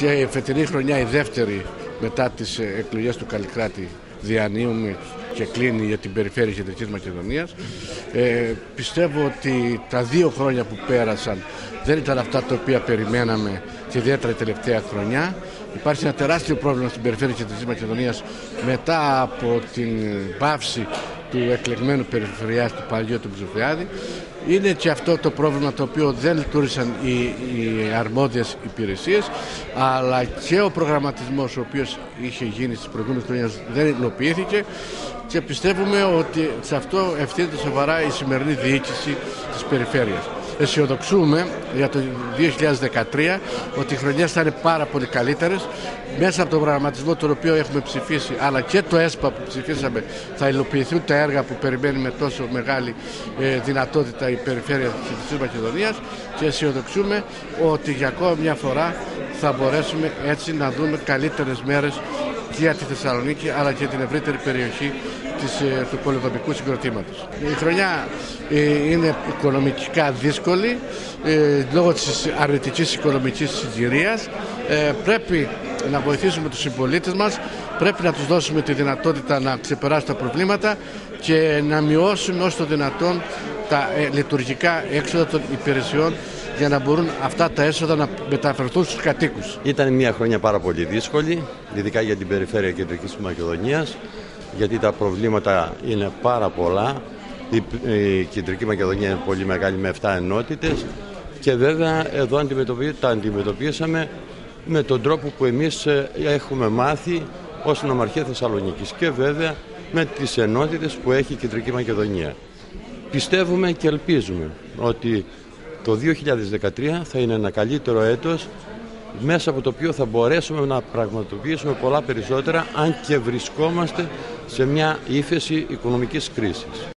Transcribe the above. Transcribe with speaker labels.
Speaker 1: Και η φετινή χρονιά η δεύτερη μετά τις εκλογές του Καλλικράτη διανύουμε και κλείνει για την περιφέρεια Κεντρικής Μακεδονίας. Ε, πιστεύω ότι τα δύο χρόνια που πέρασαν δεν ήταν αυτά τα οποία περιμέναμε και ιδιαίτερα η τελευταία χρονιά. Υπάρχει ένα τεράστιο πρόβλημα στην περιφέρεια Κεντρικής Μακεδονίας μετά από την πάυση του εκλεγμένου περιφερειάς του Παλιού του Ψουφιάδη. Είναι και αυτό το πρόβλημα το οποίο δεν λειτουργήσαν οι, οι αρμόδιες υπηρεσίες αλλά και ο προγραμματισμός ο οποίος είχε γίνει στις προηγούμενες χρόνια δεν υλοποιήθηκε και πιστεύουμε ότι σε αυτό ευθύνεται σοβαρά η σημερινή διοίκηση της περιφέρειας αισιοδοξούμε για το 2013 ότι οι χρονιές θα είναι πάρα πολύ καλύτερες. Μέσα από τον προγραμματισμό τον οποίο έχουμε ψηφίσει αλλά και το ΕΣΠΑ που ψηφίσαμε θα υλοποιηθούν τα έργα που περιμένει με τόσο μεγάλη ε, δυνατότητα η περιφέρεια της Μακεδονίας. Και αισιοδοξούμε ότι για ακόμα μια φορά θα μπορέσουμε έτσι να δούμε καλύτερες μέρες και για τη Θεσσαλονίκη αλλά και την ευρύτερη περιοχή της, ε, του πολυδομικού συγκροτήματος. Η χρονιά ε, είναι οικονομικά δύσκολη ε, λόγω της αρνητικής οικονομικής συγκυρίας. Πρέπει να βοηθήσουμε τους συμπολίτες μας, πρέπει να τους δώσουμε τη δυνατότητα να ξεπεράσουν τα προβλήματα και να μειώσουμε όσο το δυνατόν τα λειτουργικά έξοδα των υπηρεσιών για να μπορούν αυτά τα έσοδα να μεταφερθούν στους κατοίκους.
Speaker 2: Ήταν μια χρονιά πάρα πολύ δύσκολη, ειδικά για την περιφέρεια Κεντρικής Μακεδονίας, γιατί τα προβλήματα είναι πάρα πολλά. Η Κεντρική Μακεδονία είναι πολύ μεγάλη με 7 ενότητες και βέβαια εδώ τα αντιμετωπίσαμε με τον τρόπο που εμείς ε, έχουμε μάθει ως νομαρχία Θεσσαλονίκης και βέβαια με τις ενότητες που έχει η Κεντρική Μακεδονία. Πιστεύουμε και ελπίζουμε ότι το 2013 θα είναι ένα καλύτερο έτος μέσα από το οποίο θα μπορέσουμε να πραγματοποιήσουμε πολλά περισσότερα αν και βρισκόμαστε σε μια ύφεση οικονομικής κρίσης.